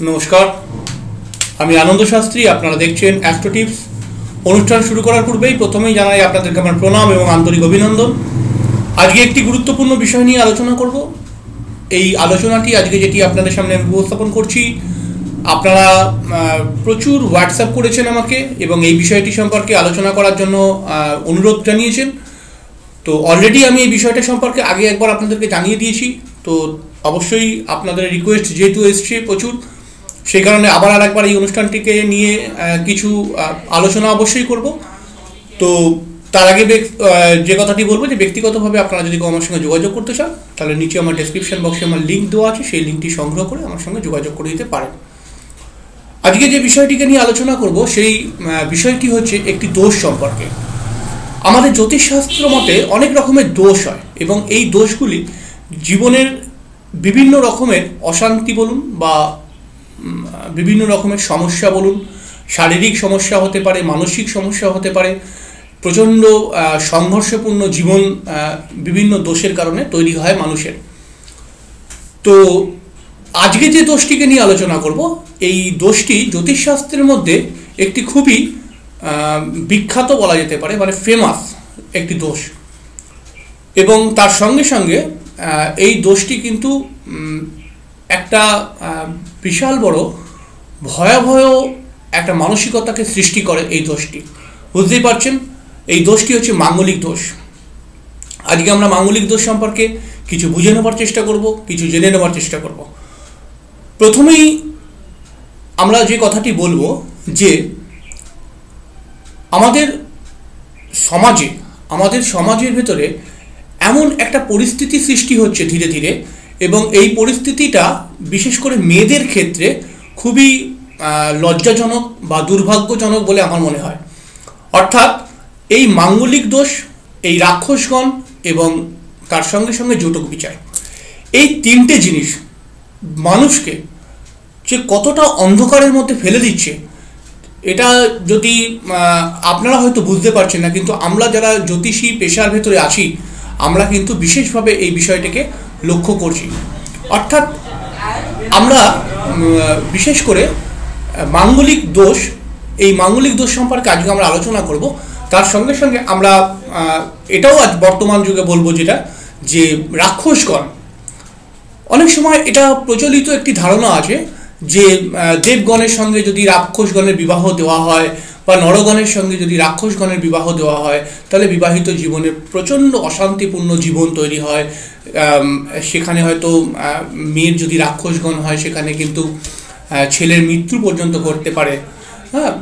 নমস্কার। আমি আনন্দ শাস্ত্রী, আপনারা দেখছেন অ্যাস্ট্রো টিপস অনুষ্ঠান শুরু করার পূর্বেই প্রথমেই জানাই আপনাদেরকে আমার প্রণাম এবং আন্তরিক অভিনন্দন। আজকে একটি গুরুত্বপূর্ণ বিষয় নিয়ে আলোচনা করব। এই আলোচনাটি আজকে যেটি আপনাদের সামনে আমি উপস্থাপন করছি, আপনারা প্রচুর হোয়াটসঅ্যাপ করেছেন আমাকে এবং এই বিষয়টি সম্পর্কে আলোচনা করার জন্য অনুরোধ জানিয়েছেন। তো অলরেডি আমি এই বিষয়টা সম্পর্কে আগে একবার আপনাদেরকে জানিয়ে দিয়েছি। তো অবশ্যই আপনাদের রিকোয়েস্ট যেহেতু এসছে প্রচুর সেই কারণে আবার আর একবার এই অনুষ্ঠানটিকে নিয়ে কিছু আলোচনা অবশ্যই করব। তো তার আগে যে কথাটি বলব যে ব্যক্তিগতভাবে আপনারা যদি আমার সঙ্গে যোগাযোগ করতে চান, তাহলে নিচে আমার ডেসক্রিপশন বক্সে আমার লিঙ্ক দেওয়া আছে, সেই লিঙ্কটি সংগ্রহ করে আমার সঙ্গে যোগাযোগ করে দিতে পারেন। আজকে যে বিষয়টিকে নিয়ে আলোচনা করব, সেই বিষয়টি হচ্ছে একটি দোষ সম্পর্কে। আমাদের জ্যোতিষশাস্ত্র মতে অনেক রকমের দোষ হয় এবং এই দোষগুলি জীবনের বিভিন্ন রকমের অশান্তি বলুন বা বিভিন্ন রকমের সমস্যা বলুন, শারীরিক সমস্যা হতে পারে, মানসিক সমস্যা হতে পারে, প্রচণ্ড সংঘর্ষপূর্ণ জীবন বিভিন্ন দোষের কারণে তৈরি হয় মানুষের। তো আজকে যে দোষটিকে নিয়ে আলোচনা করব, এই দোষটি জ্যোতিষশাস্ত্রের মধ্যে একটি খুবই বিখ্যাত বলা যেতে পারে মানে ফেমাস একটি দোষ। এবং তার সঙ্গে সঙ্গে এই দোষটি কিন্তু একটা বিশাল বড় ভয়াবহ একটা মানসিকতাকে সৃষ্টি করে এই দোষটি। বুঝতেই পারছেন? এই দোষটি হচ্ছে মাঙ্গলিক দোষ। আজকে আমরা মাঙ্গলিক দোষ সম্পর্কে কিছু বুঝে নেবার চেষ্টা করব, কিছু জেনে নেবার চেষ্টা করব। প্রথমেই আমরা যে কথাটি বলব যে আমাদের সমাজে, আমাদের সমাজের ভেতরে এমন একটা পরিস্থিতি সৃষ্টি হচ্ছে ধীরে ধীরে এবং এই পরিস্থিতিটা বিশেষ করে মেয়েদের ক্ষেত্রে খুবই লজ্জাজনক বা দুর্ভাগ্যজনক বলে আমার মনে হয়। অর্থাৎ এই মাঙ্গলিক দোষ, এই রাক্ষসগণ এবং তার সঙ্গে সঙ্গে জটক বিচার। এই তিনটে জিনিস মানুষকে যে কতটা অন্ধকারের মধ্যে ফেলে দিচ্ছে, এটা যদি আপনারা হয়তো বুঝতে পারছেন না, কিন্তু আমরা যারা জ্যোতিষী পেশার ভেতরে আছি, আমরা কিন্তু বিশেষভাবে এই বিষয়টাকে লক্ষ্য করছি। অর্থাৎ আমরা বিশেষ করে, মাঙ্গলিক দোষ, এই মাঙ্গলিক দোষ সম্পর্কে আজকে আমরা আলোচনা করব। তার সঙ্গে সঙ্গে আমরা এটাও আজ বর্তমান যুগে বলব যেটা, যে রাক্ষসগণ, অনেক সময় এটা প্রচলিত একটি ধারণা আছে যে দেবগণের সঙ্গে যদি রাক্ষসগণের বিবাহ দেওয়া হয় বা নরগণের সঙ্গে যদি রাক্ষসগণের বিবাহ দেওয়া হয়, তাহলে বিবাহিত জীবনে প্রচণ্ড অশান্তিপূর্ণ জীবন তৈরি হয়। সেখানে হয়তো মেয়ের যদি রাক্ষসগণ হয়, সেখানে কিন্তু ছেলের মৃত্যু পর্যন্ত ঘটতে পারে। হ্যাঁ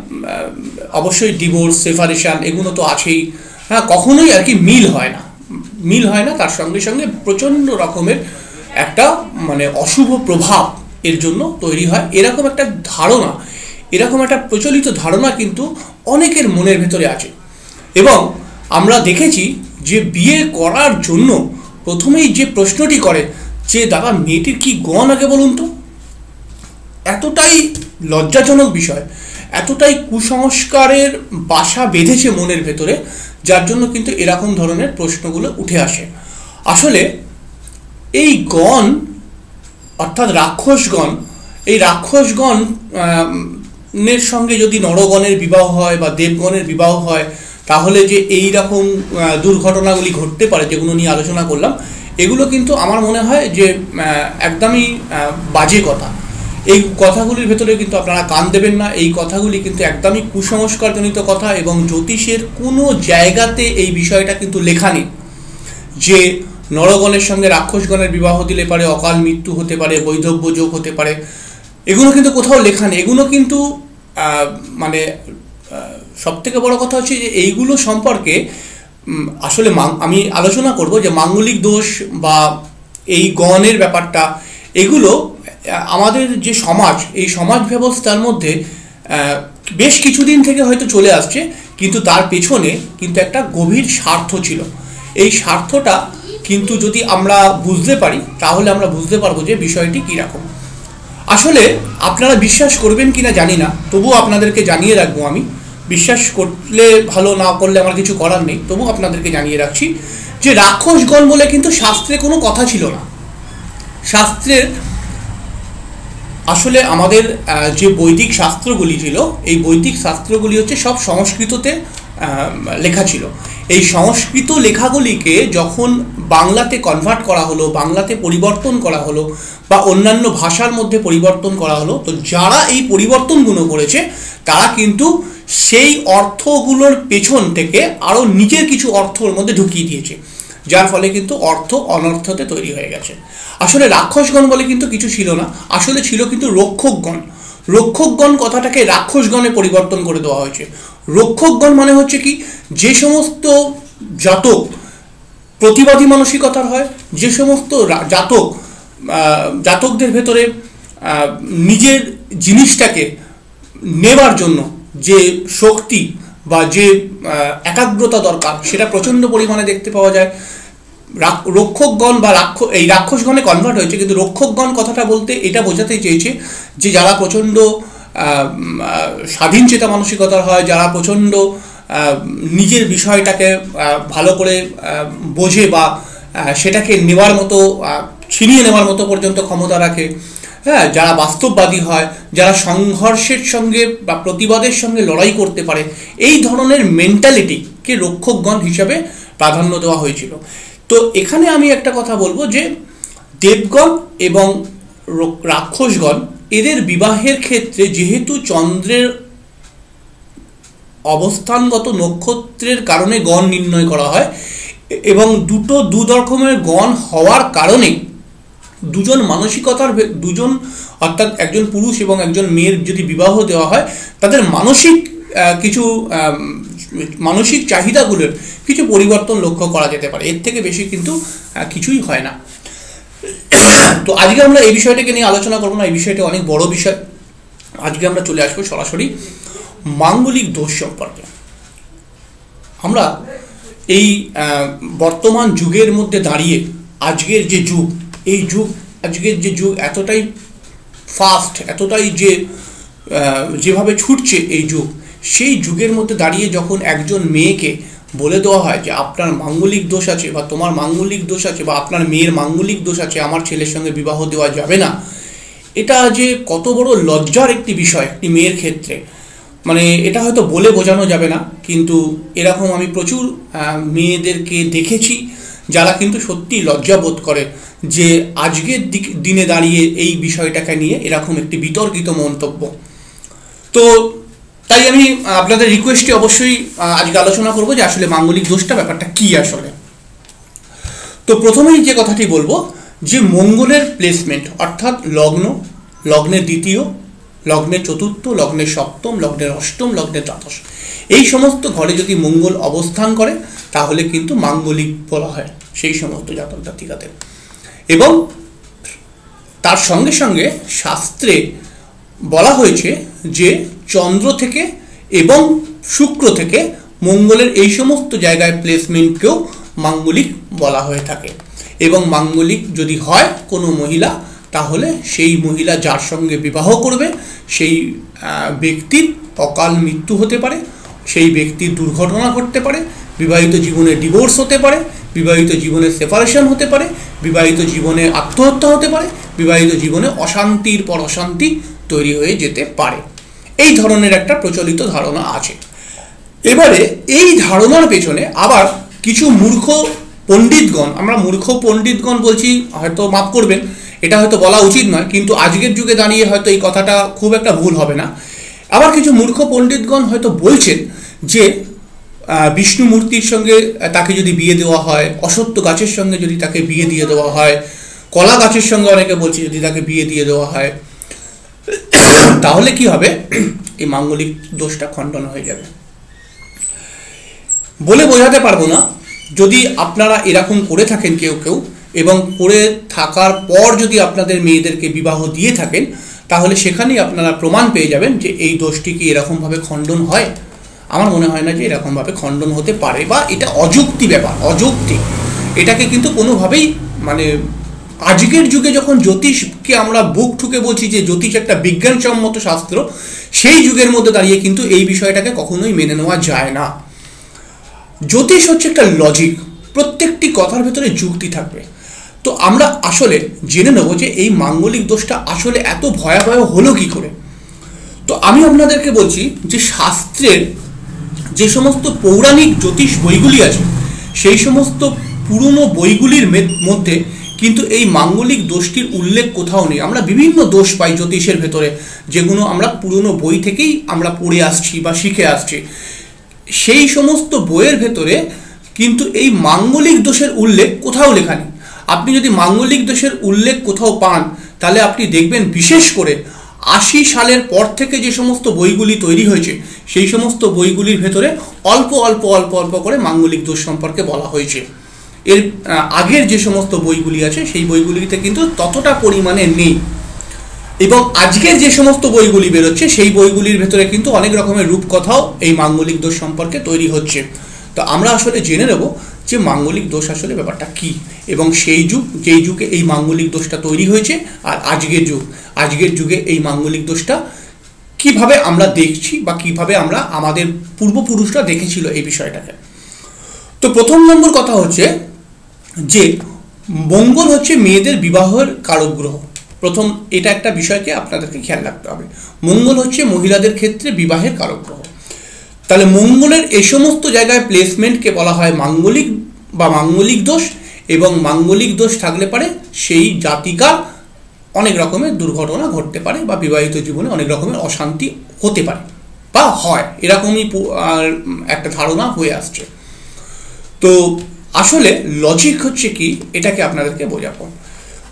অবশ্যই ডিভোর্স সেপারেশন এগুলো তো আছেই। হ্যাঁ কখনোই আর কি মিল হয় না। মিল হয় না, তার সঙ্গে সঙ্গে প্রচণ্ড রকমের একটা মানে অশুভ প্রভাব এর জন্য তৈরি হয়। এরকম একটা ধারণা এরকম একটা প্রচলিত ধারণা কিন্তু অনেকের মনের ভেতরে আছে। এবং আমরা দেখেছি যে বিয়ে করার জন্য প্রথমেই যে প্রশ্নটি করে, যে দাদা মেয়েটির কি গণ আগে বলুন তো? এতটাই লজ্জাজনক বিষয়, এতটাই কুসংস্কারের বাসা বেঁধেছে মনের ভেতরে, যার জন্য কিন্তু এরকম ধরনের প্রশ্নগুলো উঠে আসে। আসলে এই গণ, অর্থাৎ রাক্ষসগণ, এই রাক্ষসগণ এর সঙ্গে যদি নরগণের বিবাহ হয় বা দেবগণের বিবাহ হয়, তাহলে যে এই রকম দুর্ঘটনাগুলি ঘটতে পারে যেগুলো নিয়ে আলোচনা করলাম, এগুলো কিন্তু আমার মনে হয় যে একদমই বাজে কথা। এই কথাগুলির ভেতরে কিন্তু আপনারা কান দেবেন না, এই কথাগুলি কিন্তু একদমই কুসংস্কারজনিত কথা এবং জ্যোতিষের কোনো জায়গাতে এই বিষয়টা কিন্তু লেখা নেই। যে নরগণের সঙ্গে রাক্ষসগণের বিবাহ দিলে পারে, অকাল মৃত্যু হতে পারে, বৈধব্য যোগ হতে পারে এগুলো কিন্তু কোথাও লেখা নেই। এগুলো কিন্তু মানে সব থেকে বড় কথা হচ্ছে যে এইগুলো সম্পর্কে আসলে আমি আলোচনা করব যে মাঙ্গলিক দোষ বা এই গণের ব্যাপারটা, এগুলো আমাদের যে সমাজ, এই সমাজ ব্যবস্থার মধ্যে বেশ কিছুদিন থেকে হয়তো চলে আসছে, কিন্তু তার পেছনে কিন্তু একটা গভীর স্বার্থ ছিল। এই স্বার্থটা কিন্তু যদি আমরা বুঝতে পারি, তাহলে আমরা বুঝতে পারব যে বিষয়টি কীরকম। আসলে আপনারা বিশ্বাস করবেন কিনা জানি না, তবুও আপনাদেরকে জানিয়ে রাখব আমি। বিশ্বাস করলে ভালো, না করলে আমার কিছু করার নেই তবু আপনাদেরকে জানিয়ে রাখছি যে রাক্ষসগণ বলে কিন্তু শাস্ত্রে কোনো কথা ছিল না। শাস্ত্রের আসলে আমাদের যে বৈদিক শাস্ত্রগুলি ছিল, এই বৈদিক শাস্ত্রগুলি হচ্ছে সব সংস্কৃততে লেখা ছিল। এই সংস্কৃত লেখাগুলিকে যখন বাংলাতে কনভার্ট করা হলো, বাংলাতে পরিবর্তন করা হলো, বা অন্যান্য ভাষার মধ্যে পরিবর্তন করা হলো, তো যারা এই পরিবর্তনগুলো করেছে, তারা কিন্তু সেই অর্থগুলোর পেছন থেকে আরও নিজের কিছু অর্থ ওর মধ্যে ঢুকিয়ে দিয়েছে। যার ফলে কিন্তু অর্থ অনর্থতে তৈরি হয়ে গেছে। আসলে রাক্ষসগণ বলে কিন্তু কিছু ছিল না, আসলে ছিল কিন্তু রক্ষকগণ। রক্ষকগণ কথাটাকে রাক্ষসগণে পরিবর্তন করে দেওয়া হয়েছে। রক্ষকগণ মানে হচ্ছে কি? যে সমস্ত জাতক প্রতিবাদী মানসিকতার হয়, যে সমস্ত জাতক জাতকদের ভেতরে নিজের জিনিসটাকে নেবার জন্য যে শক্তি বা যে একাগ্রতা দরকার, সেটা প্রচণ্ড পরিমাণে দেখতে পাওয়া যায়। রক্ষকগণ বা রাক্ষ, এই রাক্ষসগণে কনভার্ট হয়েছে, কিন্তু রক্ষকগণ কথাটা বলতে এটা বোঝাতে চেয়েছে যে যারা প্রচণ্ড স্বাধীন চেতা মানসিকতার হয়, যারা প্রচণ্ড নিজের বিষয়টাকে ভালো করে বোঝে বা সেটাকে নেওয়ার মতো ছিনিয়ে নেওয়ার মতো পর্যন্ত ক্ষমতা রাখে। হ্যাঁ যারা বাস্তববাদী হয়, যারা সংঘর্ষের সঙ্গে বা প্রতিবাদের সঙ্গে লড়াই করতে পারে, এই ধরনের মেন্টালিটিকে রক্ষকগণ হিসাবে প্রাধান্য দেওয়া হয়েছিল। তো এখানে আমি একটা কথা বলব যে, দেবগণ এবং রাক্ষসগণ এদের বিবাহের ক্ষেত্রে যেহেতু চন্দ্রের অবস্থানগত নক্ষত্রের কারণে গণ নির্ণয় করা হয়, এবং দুটো দু রকমের গণ হওয়ার কারণে দুজন মানসিকতার দুজন অর্থাৎ একজন পুরুষ এবং একজন মেয়ের যদি বিবাহ দেওয়া হয়, তাদের মানসিক কিছু মানসিক চাহিদাগুলোর কিছু পরিবর্তন লক্ষ্য করা যেতে পারে। এর থেকে বেশি কিন্তু কিছুই হয় না। তো আজকে আমরা এই বিষয়টাকে নিয়ে আলোচনা করব না, এই বিষয়টা অনেক বড় বিষয়। আজকে আমরা চলে আসব সরাসরি মাঙ্গলিক দোষ সম্পর্কে। আমরা এই বর্তমান যুগের মধ্যে দাঁড়িয়ে আজকের যে যুগ, এই যুগ, আজকের যে যুগ এতটাই ফাস্ট এতটাই যে যেভাবে ছুটছে এই যুগ, সেই যুগের মধ্যে দাঁড়িয়ে যখন একজন মেয়েকে বলে দেওয়া হয় যে আপনার মাঙ্গলিক দোষ আছে বা তোমার মাঙ্গলিক দোষ আছে বা আপনার মেয়ের মাঙ্গলিক দোষ আছে, আমার ছেলের সঙ্গে বিবাহ দেওয়া যাবে না। এটা যে কত বড় লজ্জার একটি বিষয় একটি মেয়ের ক্ষেত্রে। মানে এটা হয়তো বলে বোঝানো যাবে না, কিন্তু এরকম আমি প্রচুর মেয়েদেরকে দেখেছি যারা কিন্তু সত্যি লজ্জাবোধ করে যে আজকের দিক, দিনে দাঁড়িয়ে এই বিষয়টাকে নিয়ে এরকম একটি বিতর্কিত মন্তব্য। তো তাই আমি আপনাদের রিকোয়েস্টে অবশ্যই আজকে আলোচনা করব যে আসলে মাঙ্গলিক দোষটা ব্যাপারটা কি আসলে। তো প্রথমেই যে কথাটি বলব, যে মঙ্গলের প্লেসমেন্ট অর্থাৎ লগ্ন, লগ্নের দ্বিতীয়, লগ্নের চতুর্থ, লগ্নের সপ্তম, লগ্নের অষ্টম, লগ্নের দ্বাদশ, এই সমস্ত ঘরে যদি মঙ্গল অবস্থান করে, তাহলে কিন্তু মাঙ্গলিক বলা হয় সেই সমস্ত জাতক জাতিকাদের। এবং তার সঙ্গে সঙ্গে শাস্ত্রে বলা হয়েছে যে চন্দ্র থেকে এবং শুক্র থেকে মঙ্গলের এই সমস্ত জায়গায় প্লেসমেন্টকেও মাঙ্গলিক বলা হয়ে থাকে। এবং মাঙ্গলিক যদি হয় কোনো মহিলা, তাহলে সেই মহিলা যার সঙ্গে বিবাহ করবে, সেই ব্যক্তির অকাল মৃত্যু হতে পারে, সেই ব্যক্তির দুর্ঘটনা ঘটতে পারে, বিবাহিত জীবনে ডিভোর্স হতে পারে, বিবাহিত জীবনে সেপারেশন হতে পারে, বিবাহিত জীবনে আত্মহত্যা হতে পারে, বিবাহিত জীবনে অশান্তির পর অশান্তি তৈরি হয়ে যেতে পারে। এই ধরনের একটা প্রচলিত ধারণা আছে। এবারে এই ধারণার পেছনে আবার কিছু মূর্খ পণ্ডিতগণ, আমরা মূর্খ পণ্ডিতগণ বলছি, হয়তো মাফ করবেন, এটা হয়তো বলা উচিত নয়, কিন্তু আজকের যুগে দাঁড়িয়ে হয়তো এই কথাটা খুব একটা ভুল হবে না। আবার কিছু মূর্খ পণ্ডিতগণ হয়তো বলছেন যে বিষ্ণু মূর্তির সঙ্গে তাকে যদি বিয়ে দেওয়া হয় অসত্য গাছের সঙ্গে যদি তাকে বিয়ে দিয়ে দেওয়া হয়, কলা গাছের সঙ্গে অনেকে বলছে যদি তাকে বিয়ে দিয়ে দেওয়া হয় তাহলে কি হবে? এই মাঙ্গলিক দোষটা খণ্ডন হয়ে যাবে। বলে বোঝাতে পারব না, যদি আপনারা এরকম করে থাকেন কেউ কেউ এবং করে থাকার পর যদি আপনাদের মেয়েদেরকে বিবাহ দিয়ে থাকেন, তাহলে সেখানেই আপনারা প্রমাণ পেয়ে যাবেন যে এই দোষটি কি এরকমভাবে খণ্ডন হয়। আমার মনে হয় না যে এরকমভাবে খণ্ডন হতে পারে বা এটা অযুক্তি ব্যাপার, অযুক্তি। এটাকে কিন্তু কোনোভাবেই মানে আজকের যুগে যখন জ্যোতিষকে আমরা বুক ঠুকে বলছি যে জ্যোতিষ একটা বিজ্ঞানসম্মত শাস্ত্র, সেই যুগের মধ্যে দাঁড়িয়ে কিন্তু এই বিষয়টাকে কখনোই মেনে নেওয়া যায় না। জ্যোতিষ হচ্ছে একটা লজিক প্রত্যেকটি কথার ভেতরে যুক্তি থাকবে। তো আমরা আসলে জেনে নেব যে এই মাঙ্গলিক দোষটা আসলে এত ভয়াবহ হলো কি করে। তো আমি আপনাদেরকে বলছি যে শাস্ত্রের যে সমস্ত পৌরাণিক জ্যোতিষ বইগুলি আছে, সেই সমস্ত পুরনো বইগুলির মধ্যে কিন্তু এই মাঙ্গলিক দোষটির উল্লেখ কোথাও নেই। আমরা বিভিন্ন দোষ পাই জ্যোতিষের ভেতরে, যেগুলো আমরা পুরনো বই থেকেই আমরা পড়ে আসছি বা শিখে আসছি। সেই সমস্ত বইয়ের ভেতরে কিন্তু এই মাঙ্গলিক দোষের উল্লেখ কোথাও লেখা নেই। আপনি যদি মাঙ্গলিক দোষের উল্লেখ কোথাও পান, তাহলে আপনি দেখবেন বিশেষ করে আশি সালের পর থেকে যে সমস্ত বইগুলি তৈরি হয়েছে, সেই সমস্ত বইগুলির ভেতরে অল্প অল্প অল্প অল্প করে মাঙ্গলিক দোষ সম্পর্কে বলা হয়েছে। এর আগের যে সমস্ত বইগুলি আছে, সেই বইগুলিতে কিন্তু ততটা পরিমাণে নেই। এবং আজকের যে সমস্ত বইগুলি বেরোচ্ছে, সেই বইগুলির ভেতরে কিন্তু অনেক রকমের রূপকথাও এই মাঙ্গলিক দোষ সম্পর্কে তৈরি হচ্ছে। তো আমরা আসলে জেনে নেব যে মাঙ্গলিক দোষ আসলে ব্যাপারটা কি, এবং সেই যুগ, যেই যুগে এই মাঙ্গলিক দোষটা তৈরি হয়েছে, আর আজকের যুগ, আজকের যুগে এই মাঙ্গলিক দোষটা কীভাবে আমরা দেখছি বা কীভাবে আমরা আমাদের পূর্বপুরুষরা দেখেছিল এই বিষয়টাকে। তো প্রথম নম্বর কথা হচ্ছে যে মঙ্গল হচ্ছে মেয়েদের বিবাহের কারক গ্রহ প্রথম এটা একটা বিষয়কে আপনাদেরকে খেয়াল রাখতে হবে। মঙ্গল হচ্ছে মহিলাদের ক্ষেত্রে বিবাহের কারক গ্রহ তাহলে মঙ্গলের এ সমস্ত জায়গায় প্লেসমেন্টকে বলা হয় মাঙ্গলিক বা মাঙ্গলিক দোষ এবং মাঙ্গলিক দোষ থাকলে পারে সেই জাতিকার অনেক রকমের দুর্ঘটনা ঘটতে পারে বা বিবাহিত জীবনে অনেক রকমের অশান্তি হতে পারে বা হয়। এরকমই একটা ধারণা হয়ে আসছে। তো আসলে লজিক হচ্ছে কি? এটাকে আপনাদেরকে বোঝাবো।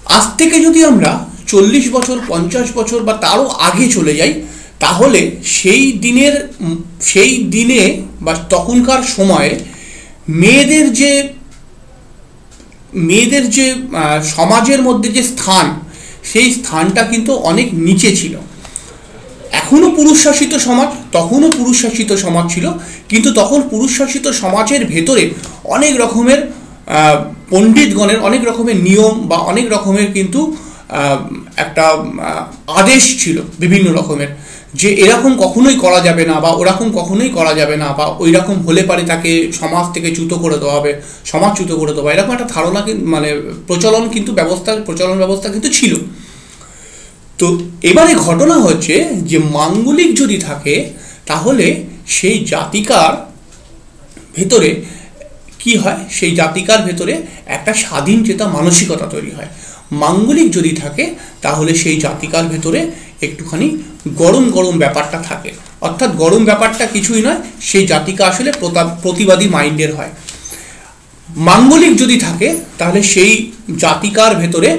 আজ থেকে যদি আমরা চল্লিশ বছর, পঞ্চাশ বছর বা তারও আগে চলে যাই, তাহলে সেই দিনের, সেই দিনে বা তখনকার সময়ে মেয়েদের যে মেয়েদের যে সমাজের মধ্যে যে স্থান, সেই স্থানটা কিন্তু অনেক নিচে ছিল। এখনও পুরুষ শাসিত সমাজ, তখনও পুরুষ শাসিত সমাজ ছিল, কিন্তু তখন পুরুষ শাসিত সমাজের ভেতরে অনেক রকমের পণ্ডিতগণের অনেক রকমের নিয়ম বা অনেক রকমের কিন্তু একটা আদেশ ছিল বিভিন্ন রকমের যে এরকম কখনোই করা যাবে না বা ওরকম কখনোই করা যাবে না বা ওই রকম হলে পারে তাকে সমাজ থেকে চ্যুত করে দেওয়া হবে, সমাজ চ্যুত করে দেওয়া এরকম একটা ধারণা মানে প্রচলন কিন্তু ব্যবস্থা, প্রচলন ব্যবস্থা কিন্তু ছিল। তো এবারে ঘটনা হচ্ছে যে মাঙ্গলিক যদি থাকে, তাহলে সেই জাতিকার ভেতরে কি হয়? সেই জাতিকার ভেতরে একটা স্বাধীন চেতা মানসিকতা তৈরি হয়। মাঙ্গলিক যদি থাকে, তাহলে সেই জাতিকার ভেতরে একটুখানি গরম গরম ব্যাপারটা থাকে। অর্থাৎ গরম ব্যাপারটা কিছুই নয়, সেই জাতিকা আসলে প্রতিবাদী মাইন্ডের হয়। মাঙ্গলিক যদি থাকে, তাহলে সেই জাতিকার ভেতরে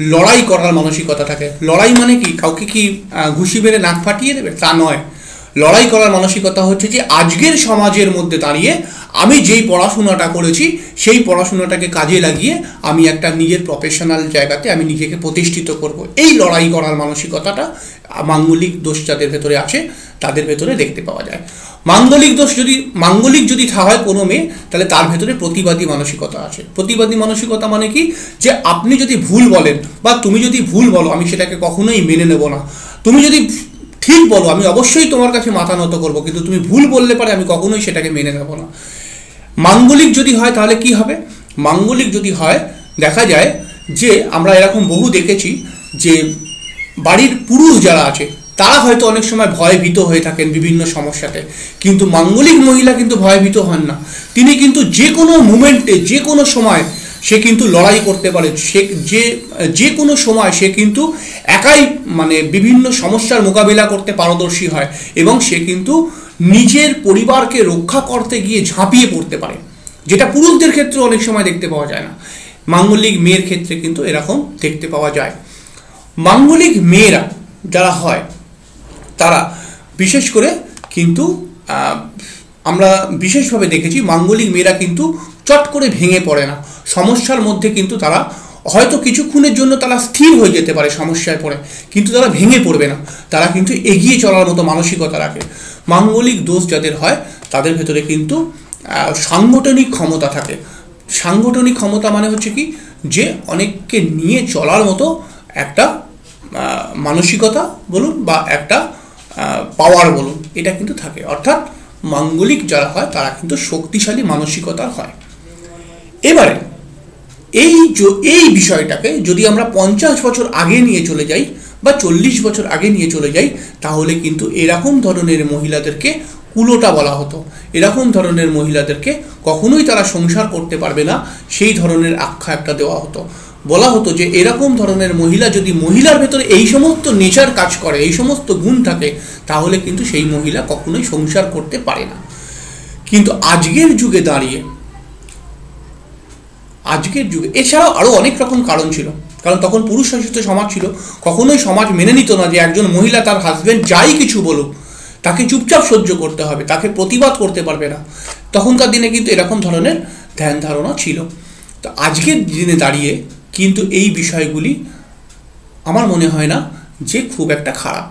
লড়াই করার মানসিকতা থাকে। লড়াই মানে কি? কাউকে কি ঘুষি মেরে নাক ফাটিয়ে দেবে? তা নয়। লড়াই করার মানসিকতা হচ্ছে যে, আজকের সমাজের মধ্যে দাঁড়িয়ে আমি যেই পড়াশোনাটা করেছি, সেই পড়াশোনাটাকে কাজে লাগিয়ে আমি একটা নিজের প্রফেশনাল জায়গাতে আমি নিজেকে প্রতিষ্ঠিত করব। এই লড়াই করার মানসিকতাটা মাঙ্গলিক দোষ যাদের ভেতরে আছে, তাদের ভেতরে দেখতে পাওয়া যায়। মাঙ্গলিক দোষ যদি, মাঙ্গলিক যদি হয় কোনো মেয়ে, তাহলে তার ভেতরে প্রতিবাদী মানসিকতা আছে। প্রতিবাদী মানসিকতা মানে কি? যে আপনি যদি ভুল বলেন, বা তুমি যদি ভুল বলো, আমি সেটাকে কখনোই মেনে নেব না। তুমি যদি ঠিক বলো, আমি অবশ্যই তোমার কাছে মাথা নত করব, কিন্তু তুমি ভুল বললে পারে আমি কখনোই সেটাকে মেনে নেব না। মাঙ্গলিক যদি হয়, তাহলে কি হবে? মাঙ্গলিক যদি হয়, দেখা যায় যে আমরা এরকম বহু দেখেছি যে বাড়ির পুরুষ যারা আছে তারা হয়তো অনেক সময় ভয়ভীত হয়ে থাকেন বিভিন্ন সমস্যাতে। কিন্তু মাঙ্গলিক মহিলা কিন্তু ভয়ভীত হন না। তিনি কিন্তু যে কোনো মুমেন্টে যে কোনো সময় সে কিন্তু লড়াই করতে পারে সে যে যে কোনো সময় সে কিন্তু একাই মানে বিভিন্ন সমস্যার মোকাবিলা করতে পারদর্শী হয় এবং সে কিন্তু নিজের পরিবারকে রক্ষা করতে গিয়ে ঝাঁপিয়ে পড়তে পারে। যেটা পুরুষদের ক্ষেত্রে অনেক সময় দেখতে পাওয়া যায় না। মাঙ্গলিক মেয়ের ক্ষেত্রে কিন্তু এরকম দেখতে পাওয়া যায়। মাঙ্গলিক মেয়েরা যারা হয় তারা বিশেষ করে কিন্তু আমরা বিশেষভাবে দেখেছি মাঙ্গলিক মেয়েরা কিন্তু চট করে ভেঙে পড়ে না। সমস্যার মধ্যে কিন্তু তারা হয়তো কিছুক্ষণের জন্য তারা স্থির হয়ে যেতে পারে সমস্যায় পড়ে, কিন্তু তারা ভেঙে পড়বে না। তারা কিন্তু এগিয়ে চলার মতো মানসিকতা রাখে। মাঙ্গলিক দোষ যাদের হয়, তাদের ভেতরে কিন্তু সাংগঠনিক ক্ষমতা থাকে। সাংগঠনিক ক্ষমতা মানে হচ্ছে কি? যে অনেককে নিয়ে চলার মতো একটা মানসিকতা বলুন বা একটা পাওয়ার বলুন, এটা কিন্তু থাকে। অর্থাৎ মাঙ্গলিক যারা হয়, তারা কিন্তু শক্তিশালী মানসিকতার হয়। এবারে, এই এই বিষয়টাকে যদি আমরা পঞ্চাশ বছর আগে নিয়ে চলে যাই বা চল্লিশ বছর আগে নিয়ে চলে যাই, তাহলে কিন্তু এরকম ধরনের মহিলাদেরকে কুলোটা বলা হতো। এরকম ধরনের মহিলাদেরকে কখনোই তারা সংসার করতে পারবে না। সেই ধরনের আখ্যা একটা দেওয়া হতো। বলা হতো যে এরকম ধরনের মহিলা যদি মহিলার ভেতরে এই সমস্ত নেচার কাজ করে, এই সমস্ত গুণ থাকে, তাহলে কিন্তু সেই মহিলা কখনোই সংসার করতে পারে না। কিন্তু আজকের যুগে দাঁড়িয়ে, আজকের যুগে, এছাড়াও আরও অনেক রকম কারণ ছিল। কারণ তখন পুরুষ শাসিত সমাজ ছিল, কখনোই সমাজ মেনে নিত না যে একজন মহিলা তার হাজব্যান্ড যাই কিছু বলুক, তাকে চুপচাপ সহ্য করতে হবে, তাকে প্রতিবাদ করতে পারবে না। তখনকার দিনে কিন্তু এরকম ধরনের ধ্যান ধারণা ছিল। তো আজকের দিনে দাঁড়িয়ে কিন্তু এই বিষয়গুলি আমার মনে হয় না যে খুব একটা খারাপ।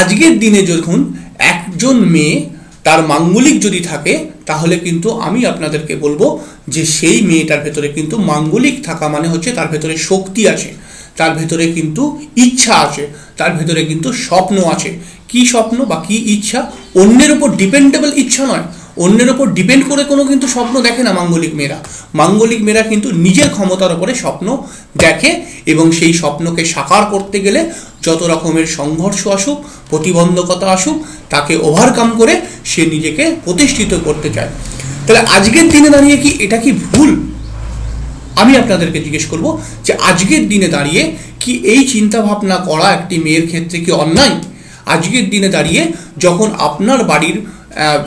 আজকের দিনে যখন একজন মেয়ে তার মাঙ্গলিক যদি থাকে, তাহলে কিন্তু আমি আপনাদেরকে বলব যে সেই মেয়েটার ভেতরে কিন্তু মাঙ্গলিক থাকা মানে হচ্ছে তার ভেতরে শক্তি আছে, তার ভেতরে কিন্তু ইচ্ছা আছে, তার ভেতরে কিন্তু স্বপ্ন আছে। কি স্বপ্ন বা কি ইচ্ছা? অন্যের উপর ডিপেন্ডেবল ইচ্ছা নয়। অন্যের ওপর ডিপেন্ড করে কোনো কিন্তু স্বপ্ন দেখে না মাঙ্গলিক মেয়েরা। মাঙ্গলিক মেয়েরা কিন্তু নিজের ক্ষমতার ওপরে স্বপ্ন দেখে এবং সেই স্বপ্নকে সাকার করতে গেলে যত রকমের সংঘর্ষ আসুক, প্রতিবন্ধকতা আসুক, তাকে ওভারকাম করে সে নিজেকে প্রতিষ্ঠিত করতে চায়। তাহলে আজকের দিনে দাঁড়িয়ে কি এটা কি ভুল? আমি আপনাদেরকে জিজ্ঞেস করব যে আজকের দিনে দাঁড়িয়ে কি এই চিন্তা ভাবনা করা একটি মেয়ের ক্ষেত্রে কি অন্যায়? আজকের দিনে দাঁড়িয়ে যখন আপনার বাড়ির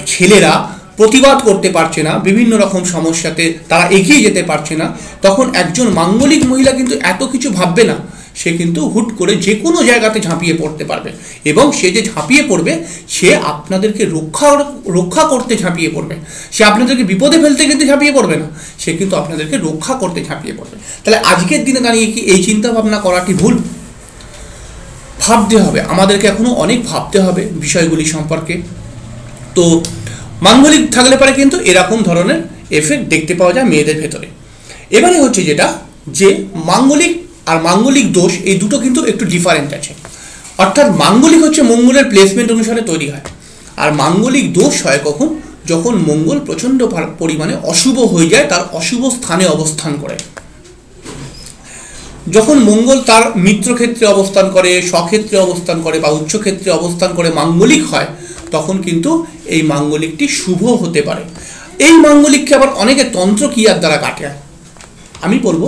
ছেলেরা প্রতিবাদ করতে পারছে না, বিভিন্ন রকম সমস্যাতে তারা এগিয়ে যেতে পারছে না, তখন একজন মাঙ্গলিক মহিলা কিন্তু এত কিছু ভাববে না, সে কিন্তু হুট করে যে কোনো জায়গাতে ঝাঁপিয়ে পড়তে পারবে এবং সে যে ঝাঁপিয়ে পড়বে, সে আপনাদেরকে রক্ষা রক্ষা করতে ঝাঁপিয়ে পড়বে, সে আপনাদেরকে বিপদে ফেলতে কিন্তু ঝাঁপিয়ে পড়বে না, সে কিন্তু আপনাদেরকে রক্ষা করতে ঝাঁপিয়ে পড়বে। তাহলে আজকের দিনে দাঁড়িয়ে কি এই চিন্তা ভাবনা করাটি ভুল? ভাবতে হবে, আমাদেরকে এখনও অনেক ভাবতে হবে বিষয়গুলি সম্পর্কে। তো মাঙ্গলিক থাকলে পারে কিন্তু এরকম ধরনের এফেক্ট দেখতে পাওয়া যায় মেয়েদের ভেতরে। এবারে হচ্ছে যেটা, যে মাঙ্গলিক আর মাঙ্গলিক দোষ এই দুটো কিন্তু একটু ডিফারেন্ট আছে। অর্থাৎ মাঙ্গলিক হচ্ছে মঙ্গলের প্লেসমেন্ট অনুসারে তৈরি হয়, আর মাঙ্গলিক দোষ হয় কখন? যখন মঙ্গল প্রচণ্ড পরিমাণে অশুভ হয়ে যায়, তার অশুভ স্থানে অবস্থান করে। যখন মঙ্গল তার মিত্রক্ষেত্রে অবস্থান করে, স্বক্ষেত্রে অবস্থান করে বা উচ্চক্ষেত্রে অবস্থান করে মাঙ্গলিক হয় তখন কিন্তু এই মাঙ্গলিকটি শুভ হতে পারে। এই মাঙ্গলিককে আবার অনেকে তন্ত্রক্রিয়ার দ্বারা কাটে। আমি বলব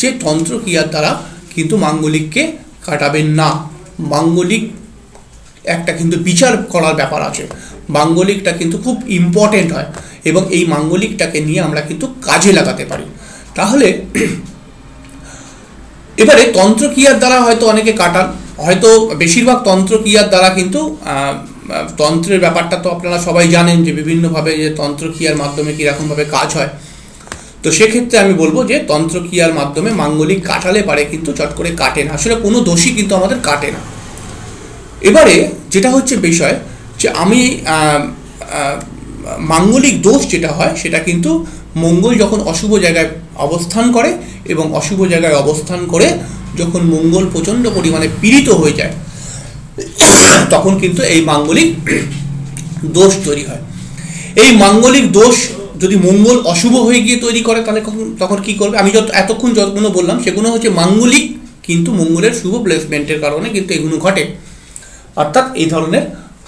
যে তন্ত্রক্রিয়ার দ্বারা কিন্তু মাঙ্গলিককে কাটাবেন না। মাঙ্গলিক একটা কিন্তু বিচার করার ব্যাপার আছে। মাঙ্গলিকটা কিন্তু খুব ইম্পর্টেন্ট হয় এবং এই মাঙ্গলিকটাকে নিয়ে আমরা কিন্তু কাজে লাগাতে পারি। তাহলে এবারে তন্ত্রক্রিয়ার দ্বারা হয়তো অনেকে কাটান। হয়তো বেশিরভাগ তন্ত্রক্রিয়ার দ্বারা কিন্তু তন্ত্রের ব্যাপারটা তো আপনারা সবাই জানেন যে বিভিন্নভাবে যে তন্ত্রক্রিয়ার মাধ্যমে কীরকমভাবে কাজ হয়। তো সেক্ষেত্রে আমি বলব যে তন্ত্রক্রিয়ার মাধ্যমে মাঙ্গলিক কাটালে পারে কিন্তু চট করে কাটে না। আসলে কোনো দোষই কিন্তু আমাদের কাটে না। এবারে যেটা হচ্ছে বিষয় যে আমি মাঙ্গলিক দোষ যেটা হয় সেটা কিন্তু মঙ্গল যখন অশুভ জায়গায় অবস্থান করে এবং অশুভ জায়গায় অবস্থান করে যখন মঙ্গল প্রচণ্ড পরিমাণে পীড়িত হয়ে যায় তখন কিন্তু এই মাঙ্গলিক দোষ তৈরি হয়। এই মাঙ্গলিক দোষ যদি মঙ্গল অশুভ হয়ে গিয়ে তৈরি করে, তাহলে তখন কি করবে? আমি যত এতক্ষণ যতগুলো বললাম, সেগুলো হচ্ছে মাঙ্গলিক, কিন্তু মঙ্গলের শুভ প্লেসমেন্টের কারণে কিন্তু এগুলো ঘটে। অর্থাৎ এই ধরনের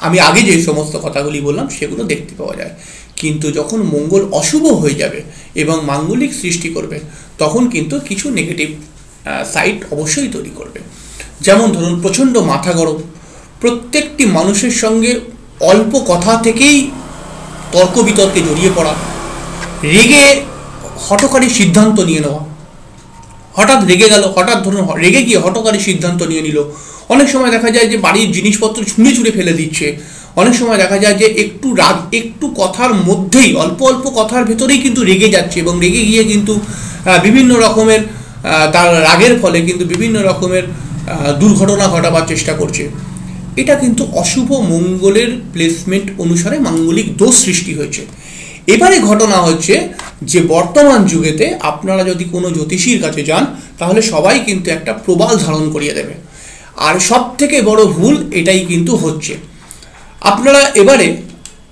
আমি আগে যে সমস্ত কথাগুলি বললাম, সেগুলো দেখতে পাওয়া যায়। কিন্তু যখন মঙ্গল অশুভ হয়ে যাবে এবং মাঙ্গলিক সৃষ্টি করবে, তখন কিন্তু কিছু নেগেটিভ সাইট অবশ্যই তৈরি করবে। যেমন ধরুন, প্রচণ্ড মাথা গরম। প্রত্যেকটি মানুষের সঙ্গে অল্প কথা থেকেই তর্ক বিতর্কে জড়িয়ে পড়া। রেগে হটকারী সিদ্ধান্ত নিয়ে নেওয়া। হঠাৎ রেগে গেল, হঠাৎ ধরুন রেগে গিয়ে হটকারী সিদ্ধান্ত নিয়ে নিল। অনেক সময় দেখা যায় যে বাড়ির জিনিসপত্র ছুঁড়ে ছুঁড়ে ফেলে দিচ্ছে। অনেক সময় দেখা যায় যে একটু রাগ, একটু কথার মধ্যেই, অল্প অল্প কথার ভেতরেই কিন্তু রেগে যাচ্ছে এবং রেগে গিয়ে কিন্তু বিভিন্ন রকমের তার রাগের ফলে কিন্তু বিভিন্ন রকমের দুর্ঘটনা ঘটাবার চেষ্টা করছে। এটা কিন্তু অশুভ মঙ্গলের প্লেসমেন্ট অনুসারে মাঙ্গলিক দোষ সৃষ্টি হয়েছে। এবারে ঘটনা হচ্ছে যে বর্তমান যুগেতে আপনারা যদি কোনো জ্যোতিষীর কাছে যান, তাহলে সবাই কিন্তু একটা প্রবাল ধারণ করিয়ে দেবে। আর সব থেকে বড় ভুল এটাই কিন্তু হচ্ছে। আপনারা এবারে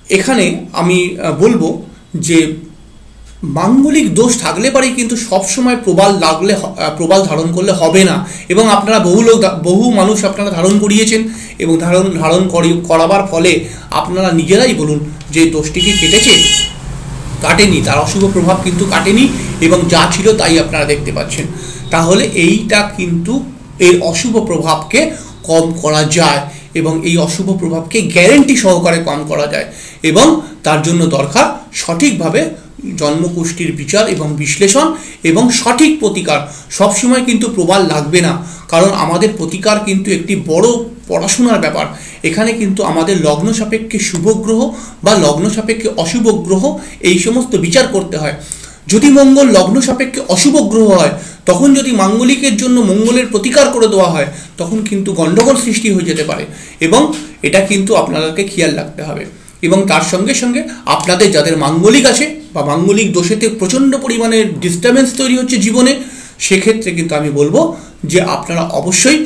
এখানে আমি বলব যে মাঙ্গলিক দোষ থাকলে পারেই কিন্তু সবসময় প্রবাল লাগলে প্রবাল ধারণ করলে হবে না। এবং আপনারা বহু লোক বহু মানুষ আপনারা ধারণ করিয়েছেন এবং ধারণ ধারণ করি- করাবার ফলে আপনারা নিজেরাই বলুন যে দোষটিকে কেটেছে? কাটেনি, তার অশুভ প্রভাব কিন্তু কাটেনি এবং যা ছিল তাই আপনারা দেখতে পাচ্ছেন। তাহলে এইটা কিন্তু এর অশুভ প্রভাবকে কম করা যায় এবং এই অশুভ প্রভাবকে গ্যারেন্টি সহকারে কম করা যায় এবং তার জন্য দরকার সঠিকভাবে জন্মকুষ্ঠির বিচার এবং বিশ্লেষণ এবং সঠিক প্রতিকার। সবসময় কিন্তু প্রবাল লাগবে না, কারণ আমাদের প্রতিকার কিন্তু একটি বড় পড়াশোনার ব্যাপার। এখানে কিন্তু আমাদের লগ্ন সাপেক্ষে শুভ গ্রহ বা লগ্ন সাপেক্ষে অশুভ গ্রহ এই সমস্ত বিচার করতে হয়। যদি মঙ্গল লগ্ন সাপেক্ষে অশুভ গ্রহ হয়, তখন যদি মাঙ্গলিকের জন্য মঙ্গলের প্রতিকার করে দেওয়া হয়, তখন কিন্তু গণ্ডগোল সৃষ্টি হয়ে যেতে পারে এবং এটা কিন্তু আপনাদেরকে খেয়াল রাখতে হবে। এবং তার সঙ্গে সঙ্গে আপনাদের যাদের মাঙ্গলিক আছে বা মাঙ্গলিক দোষেতে প্রচণ্ড পরিমাণে ডিস্টারবেন্স তৈরি হচ্ছে জীবনে, সেক্ষেত্রে কিন্তু আমি বলব যে আপনারা অবশ্যই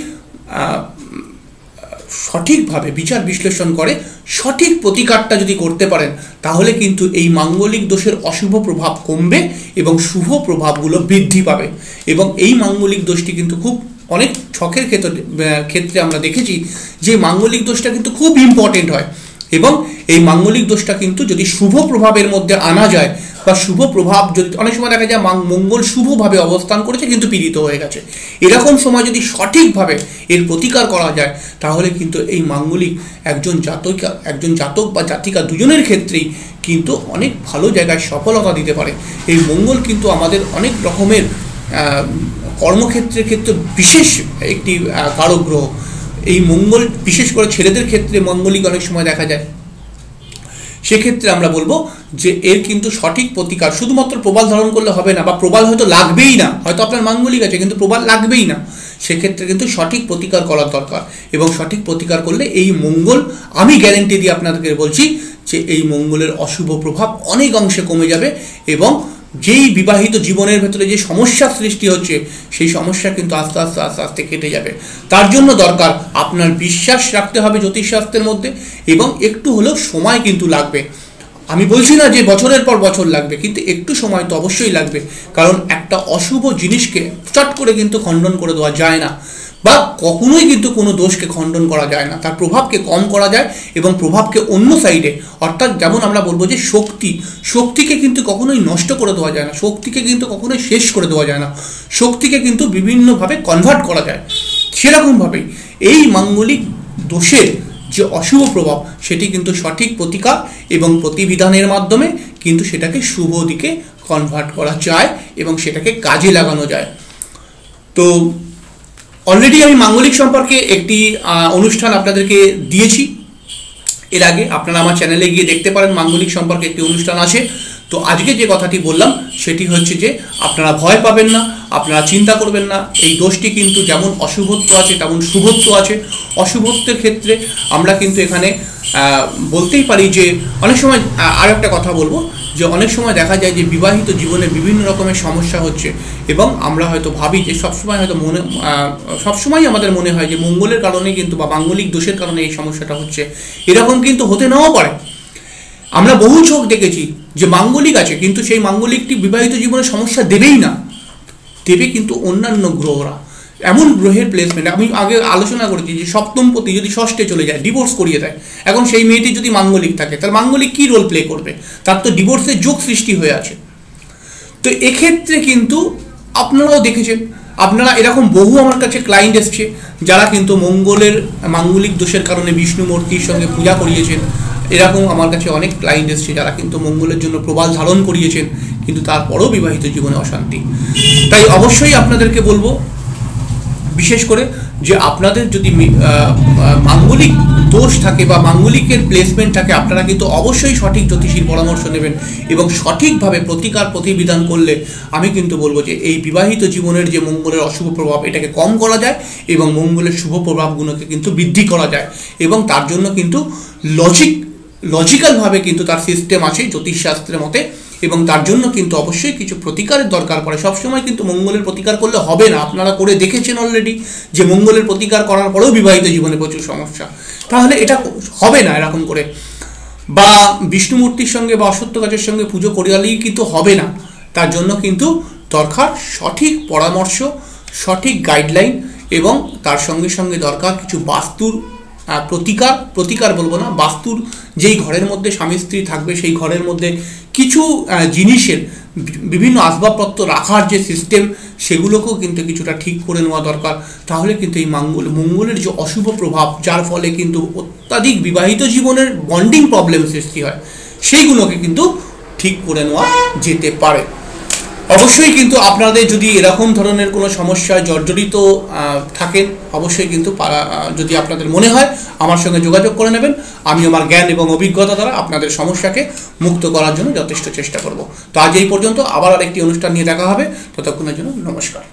সঠিকভাবে বিচার বিশ্লেষণ করে, সঠিক প্রতিকারটা যদি করতে পারেন, তাহলে কিন্তু এই মাঙ্গলিক দোষের অশুভ প্রভাব কমবে এবং শুভ প্রভাবগুলো বৃদ্ধি পাবে। এবং এই মাঙ্গলিক দোষটি কিন্তু খুব অনেক ছকের ক্ষেত্রে ক্ষেত্রে আমরা দেখেছি যে মাঙ্গলিক দোষটা কিন্তু খুব ইম্পর্টেন্ট হয়। এবং এই মাঙ্গলিক দোষটা কিন্তু যদি শুভ প্রভাবের মধ্যে আনা যায় বা শুভ প্রভাব যদি, অনেক সময় দেখা যায় মঙ্গল শুভভাবে অবস্থান করেছে কিন্তু পীড়িত হয়ে গেছে। এরকম সময় যদি সঠিকভাবে এর প্রতিকার করা যায়, তাহলে কিন্তু এই মাঙ্গলিক একজন জাতকা একজন জাতক বা জাতিকা দুজনের ক্ষেত্রেই কিন্তু অনেক ভালো জায়গায় সফলতা দিতে পারে। এই মঙ্গল কিন্তু আমাদের অনেক রকমের কর্মক্ষেত্রের ক্ষেত্রে বিশেষ একটি কারক গ্রহ। এই মঙ্গল, বিশেষ করে ছেলেদের ক্ষেত্রে মঙ্গলিক অনেক সময় দেখা যায়। সেক্ষেত্রে আমরা বলব যে এর কিন্তু সঠিক প্রতিকার শুধুমাত্র প্রবাল ধারণ করলে হবে না, বা প্রবাল হয়তো লাগবেই না, হয়তো আপনার মাঙ্গলিক আছে, কিন্তু প্রবাল লাগবেই না। সেক্ষেত্রে কিন্তু সঠিক প্রতিকার করার দরকার। এবং সঠিক প্রতিকার করলে এই মঙ্গল, আমি গ্যারেন্টি দিয়ে আপনাদেরকে বলছি যে এই মঙ্গলের অশুভ প্রভাব অনেক অংশে কমে যাবে এবং যেই বিবাহিত জীবনের ভেতরে যে সমস্যার সৃষ্টি হচ্ছে, সেই সমস্যা কিন্তু আস্তে আস্তে আস্তে আস্তে কেটে যাবে। তার জন্য দরকার আপনার বিশ্বাস রাখতে হবে জ্যোতিষশাস্ত্রের মধ্যে, এবং একটু হলেও সময় কিন্তু লাগবে। আমি বলছি না যে বছরের পর বছর লাগবে, কিন্তু একটু সময় তো অবশ্যই লাগবে। কারণ একটা অশুভ জিনিসকে চট করে কিন্তু খণ্ডন করে দেওয়া যায় না। বা কখনোই কিন্তু কোনো দোষকে খণ্ডন করা যায় না। তার প্রভাবকে কম করা যায় এবং প্রভাবকে অন্য সাইডে অর্থাৎ যেমন আমরা বলব যে শক্তি, শক্তিকে কিন্তু কখনোই নষ্ট করে দেওয়া যায় না, শক্তিকে কিন্তু কখনোই শেষ করে দেওয়া যায় না, শক্তিকে কিন্তু বিভিন্নভাবে কনভার্ট করা যায়। সেরকমভাবেই এই মাঙ্গলিক দোষের যে অশুভ প্রভাব, সেটি কিন্তু সঠিক প্রতিকার এবং প্রতিবিধানের মাধ্যমে কিন্তু সেটাকে শুভ দিকে কনভার্ট করা যায় এবং সেটাকে কাজে লাগানো যায়। তো অলরেডি আমি মাঙ্গলিক সম্পর্কে একটি অনুষ্ঠান আপনাদেরকে দিয়েছি। এর আগে আপনারা আমার চ্যানেলে গিয়ে দেখতে পারেন মাঙ্গলিক সম্পর্কে একটি অনুষ্ঠান আছে। তো আজকে যে কথাটি বললাম, সেটি হচ্ছে যে আপনারা ভয় পাবেন না, আপনারা চিন্তা করবেন না। এই দোষটি কিন্তু যেমন অশুভত্ব আছে, তেমন শুভত্ব আছে। অশুভত্বের ক্ষেত্রে আমরা কিন্তু এখানে বলতেই পারি যে, অনেক সময় আর একটা কথা বলব। যে অনেক সময় দেখা যায় যে বিবাহিত জীবনে বিভিন্ন রকমের সমস্যা হচ্ছে এবং আমরা হয়তো ভাবি যে সবসময় হয়তো মনে সবসময় আমাদের মনে হয় যে মঙ্গলের কারণে কিন্তু বা মাঙ্গলিক দোষের কারণে এই সমস্যাটা হচ্ছে। এরকম কিন্তু হতে নাও পারে। আমরা বহু চোখ দেখেছি যে মাঙ্গলিক আছে, কিন্তু সেই মাঙ্গলিকটি বিবাহিত জীবনে সমস্যা দেবেই না। দেবে কিন্তু অন্যান্য গ্রহরা। এমন গ্রহের প্লেসমেন্ট আমি আগে আলোচনা করেছি যে সপ্তমপতি যদি ষষ্ঠে চলে যায় ডিভোর্স করিয়ে দেয়, এখন সেই মেয়েটি যদি মাঙ্গলিক থাকে তার মাঙ্গলিক কী রোল প্লে করবে? তার তো ডিভোর্সের যোগ সৃষ্টি হয়ে আছে। তো এক্ষেত্রে কিন্তু আপনারাও দেখেছেন, আপনারা এরকম বহু আমার কাছে ক্লায়েন্ট এসছে, যারা কিন্তু মঙ্গলের, মাঙ্গলিক দোষের কারণে বিষ্ণু মূর্তির সঙ্গে পূজা করিয়েছেন। এরকম আমার কাছে অনেক ক্লায়েন্ট এসছে, যারা কিন্তু মঙ্গলের জন্য প্রবাল ধারণ করিয়েছেন, কিন্তু তারপরেও বিবাহিত জীবনে অশান্তি। তাই অবশ্যই আপনাদেরকে বলব বিশেষ করে যে আপনাদের যদি মাঙ্গলিক দোষ থাকে বা মাঙ্গলিকের প্লেসমেন্ট থাকে, আপনারা কিন্তু অবশ্যই সঠিক জ্যোতিষীর পরামর্শ নেবেন এবং সঠিকভাবে প্রতিকার প্রতিবিধান করলে আমি কিন্তু বলব যে এই বিবাহিত জীবনের যে মঙ্গলের অশুভ প্রভাব, এটাকে কম করা যায় এবং মঙ্গলের শুভ প্রভাবগুলোকে কিন্তু বৃদ্ধি করা যায় এবং তার জন্য কিন্তু লজিক লজিক্যালভাবে কিন্তু তার সিস্টেম আছে, জ্যোতিষশাস্ত্রের মতে। এবং তার জন্য কিন্তু অবশ্যই কিছু প্রতিকারের দরকার পড়ে। সবসময় কিন্তু মঙ্গলের প্রতিকার করলে হবে না। আপনারা করে দেখেছেন অলরেডি যে মঙ্গলের প্রতিকার করার পরেও বিবাহিত জীবনে প্রচুর সমস্যা। তাহলে এটা হবে না এরকম করে। বা বিষ্ণুমূর্তির সঙ্গে বা অসত্য গাছের সঙ্গে পুজো করিয়ালেই কিন্তু হবে না। তার জন্য কিন্তু দরকার সঠিক পরামর্শ, সঠিক গাইডলাইন এবং তার সঙ্গে সঙ্গে দরকার কিছু বাস্তুর প্রতিকার প্রতিকার বলব না, বাস্তুর যেই ঘরের মধ্যে স্বামী স্ত্রী থাকবে, সেই ঘরের মধ্যে কিছু জিনিসের বিভিন্ন আসবাবপত্র রাখার যে সিস্টেম সেগুলোকেও কিন্তু কিছুটা ঠিক করে নেওয়া দরকার। তাহলে কিন্তু এই মঙ্গল, মঙ্গলের যে অশুভ প্রভাব, যার ফলে কিন্তু অত্যাধিক বিবাহিত জীবনের বন্ডিং প্রবলেম সৃষ্টি হয়, সেইগুলোকে কিন্তু ঠিক করে নেওয়া যেতে পারে। অবশ্যই কিন্তু আপনাদের যদি এরকম ধরনের কোনো সমস্যা জর্জরিত থাকেন, অবশ্যই কিন্তু যদি আপনাদের মনে হয়, আমার সঙ্গে যোগাযোগ করে নেবেন। আমি আমার জ্ঞান এবং অভিজ্ঞতা দ্বারা আপনাদের সমস্যাকে মুক্ত করার জন্য যথেষ্ট চেষ্টা করব। তো আজ এই পর্যন্ত আবার আরেকটি অনুষ্ঠান নিয়ে দেখা হবে। ততক্ষণের জন্য নমস্কার।